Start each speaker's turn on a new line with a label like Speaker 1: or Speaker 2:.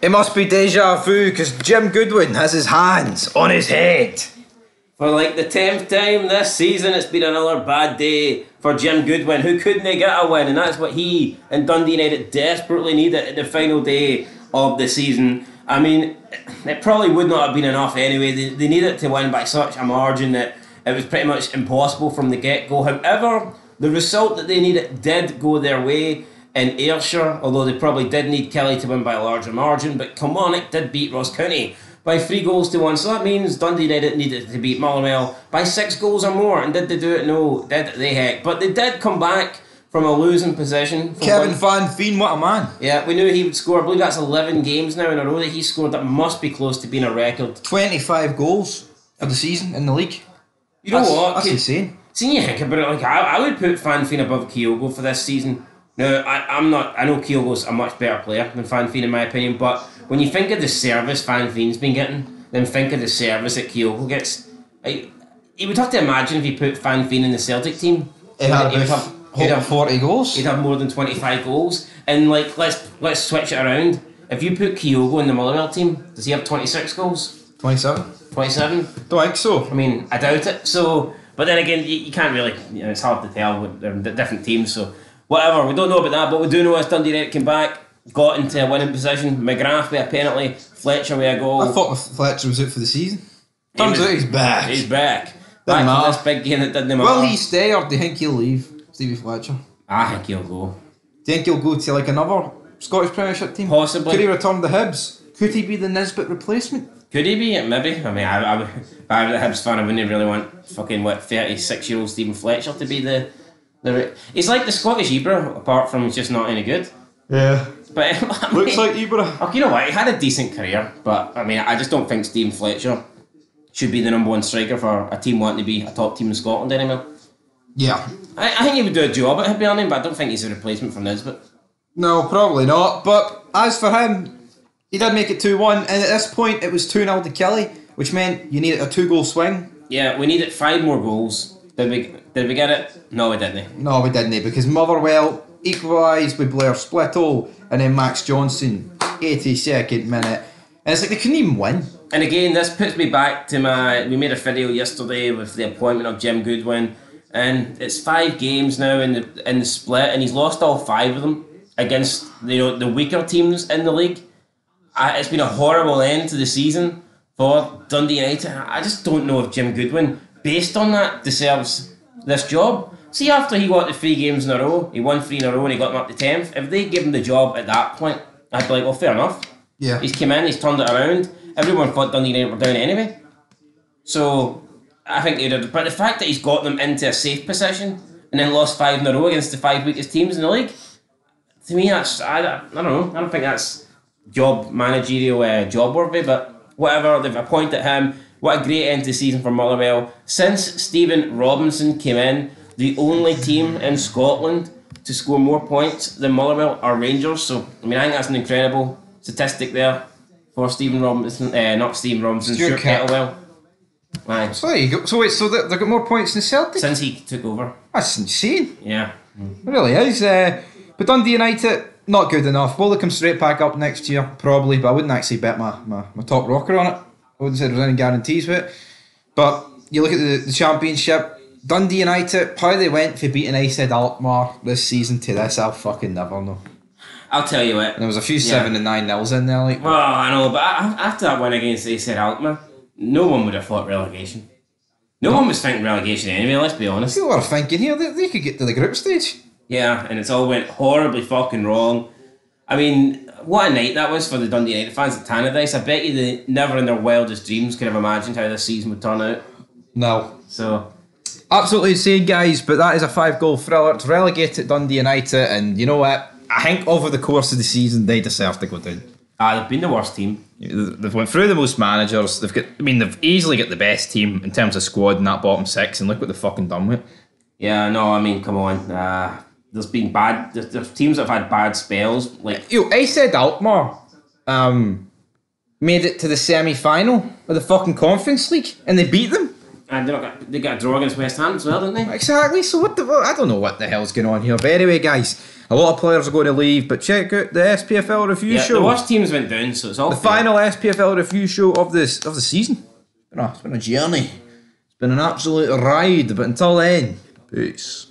Speaker 1: It must be deja vu because Jim Goodwin has his hands on his head.
Speaker 2: For like the tenth time this season, it's been another bad day for Jim Goodwin, who couldn't get a win, and that's what he and Dundee United desperately needed at the final day of the season. I mean, it probably would not have been enough anyway. They, they needed to win by such a margin that it was pretty much impossible from the get go. However, the result that they needed did go their way in Ayrshire, although they probably did need Killie to win by a larger margin. But Kilmarnock did beat Ross County by three goals to one. So that means Dundee United needed to beat Motherwell by six goals or more. And did they do it? No, did they heck. But they did come back from a losing position.
Speaker 1: Kevin
Speaker 2: one-
Speaker 1: Van what a man.
Speaker 2: yeah, we knew he would score. I believe that's 11 games now in a row that he scored. That must be close to being a record.
Speaker 1: 25 goals of the season in the league.
Speaker 2: You know
Speaker 1: that's,
Speaker 2: what?
Speaker 1: That's insane.
Speaker 2: See, you think about it, like I, I would put van Veen above Kyogo for this season. Now, I, I'm not. I know Kyogo's a much better player than van Veen in my opinion, but when you think of the service van Veen's been getting, then think of the service that Kyogo gets. You would have to imagine if you put van Veen in the Celtic team,
Speaker 1: It had
Speaker 2: he would have, he'd have
Speaker 1: 40 goals.
Speaker 2: he'd have more than 25 goals. And like, let's let's switch it around. If you put Kyogo in the Motherwell team, does he have 26 goals?
Speaker 1: 27.
Speaker 2: 27?
Speaker 1: Don't think so.
Speaker 2: I mean, I doubt it. So, but then again, you, you can't really. You know, it's hard to tell. with- um, They're different teams, so whatever. We don't know about that, but we do know is Dundee United came back, got into a winning position. McGrath with a penalty, Fletcher with a goal.
Speaker 1: I thought Fletcher was out for the season. Turns
Speaker 2: was-
Speaker 1: out he's back.
Speaker 2: He's back.
Speaker 1: Doesn't
Speaker 2: Back for this big game that didn't matter.
Speaker 1: Will he stay or do you think he'll leave, Stevie Fletcher?
Speaker 2: I think he'll go.
Speaker 1: Do you think he'll go to like another Scottish Premiership team?
Speaker 2: Possibly.
Speaker 1: Could he return to Hibs? Could he be the Nisbet replacement?
Speaker 2: Could he be? Maybe. I mean, I, I, if I was a Hibs fan, I wouldn't really want fucking what thirty six year old Stephen Fletcher to be the. The. He's like the Scottish Ibra, apart from he's just not any good.
Speaker 1: Yeah.
Speaker 2: But I
Speaker 1: Looks like Ibra.
Speaker 2: Oh, you know what? He had a decent career, but I mean, I just don't think Stephen Fletcher should be the number one striker for a team wanting to be a top team in Scotland anymore.
Speaker 1: Yeah.
Speaker 2: I, I think he would do a job at Hibernian, but I don't think he's a replacement for Nisbet.
Speaker 1: No, probably not. But as for him, he did make it 2 1, and at this point it was 2 0 to Killie, which meant you needed a two goal swing.
Speaker 2: Yeah, we needed five more goals. Did we? Did we get it? No, we didn't.
Speaker 1: No, we didn't, because Motherwell equalised with Blair Spittal and then Max Johnston, 82nd minute. And it's like they couldn't even win.
Speaker 2: And again, this puts me back to my. We made a video yesterday with the appointment of Jim Goodwin, and it's five games now in the in the split, and he's lost all five of them against you know the weaker teams in the league. I, it's been a horrible end to the season for Dundee United. I just don't know if Jim Goodwin, based on that, deserves this job. See, after he got the three games in a row, he won three in a row and he got them up to tenth. If they give him the job at that point, I'd be like, well, fair enough.
Speaker 1: Yeah.
Speaker 2: He's come in, he's turned it around. Everyone thought Dundee United were down anyway. So I think he did. But the fact that he's got them into a safe position and then lost five in a row against the five weakest teams in the league, to me, that's I, I don't know. I don't think that's job managerial uh, job worthy. But whatever, they've appointed him. What a great end to the season for Motherwell. Since Stephen Robinson came in, the only team in Scotland to score more points than Motherwell are Rangers. So I mean, I think that's an incredible statistic there for Stephen Robinson. Uh, not Stephen Robinson,
Speaker 1: Stuart
Speaker 2: Stuart Kettlewell. Aye.
Speaker 1: So there you go. So wait, so they- they've got more points than Celtic?
Speaker 2: Since he took over,
Speaker 1: That's insane.
Speaker 2: yeah.
Speaker 1: It really is. Uh, but Dundee United, not good enough. Will they come straight back up next year? Probably, but I wouldn't actually bet my, my, my top rocker on it. I wouldn't say there's any guarantees with it. But you look at the, the championship, Dundee United, how they went for beating AZ Alkmaar this season to this, I'll fucking never know.
Speaker 2: I'll tell you what.
Speaker 1: And there was a few seven and nine nils in there, like
Speaker 2: Well, I know, but after that win against AZ Alkmaar, no one would have thought relegation. No, one was thinking relegation anyway. Let's be honest.
Speaker 1: people were thinking here they, they could get to the group stage.
Speaker 2: Yeah, and it's all went horribly fucking wrong. I mean, what a night that was for the Dundee United fans at Tannadice. I bet you they never in their wildest dreams could have imagined how this season would turn out.
Speaker 1: No.
Speaker 2: So,
Speaker 1: Absolutely insane, guys, but that is a five goal thriller. to relegate relegated Dundee United, and you know what? I think over the course of the season, they deserve to go down.
Speaker 2: ah, they've been the worst team.
Speaker 1: They've went through the most managers. They've got, I mean, they've easily got the best team in terms of squad in that bottom six, and look what they've fucking done with.
Speaker 2: Yeah, no, I mean, come on. Uh, there's been bad. There's, there's teams that have had bad spells. Like,
Speaker 1: Yo, I said Alkmaar um, made it to the semi final of the fucking Conference League, and they beat them.
Speaker 2: And they got they got a draw against West Ham as well, didn't they?
Speaker 1: Exactly. So what the? I don't know what the hell's going on here. But anyway, guys, a lot of players are going to leave. But check out the SPFL review
Speaker 2: Yeah,
Speaker 1: show.
Speaker 2: the worst teams went down, so it's all
Speaker 1: the
Speaker 2: fair.
Speaker 1: final SPFL review show of this of the season. It's been a journey. It's been an absolute ride. But until then, peace.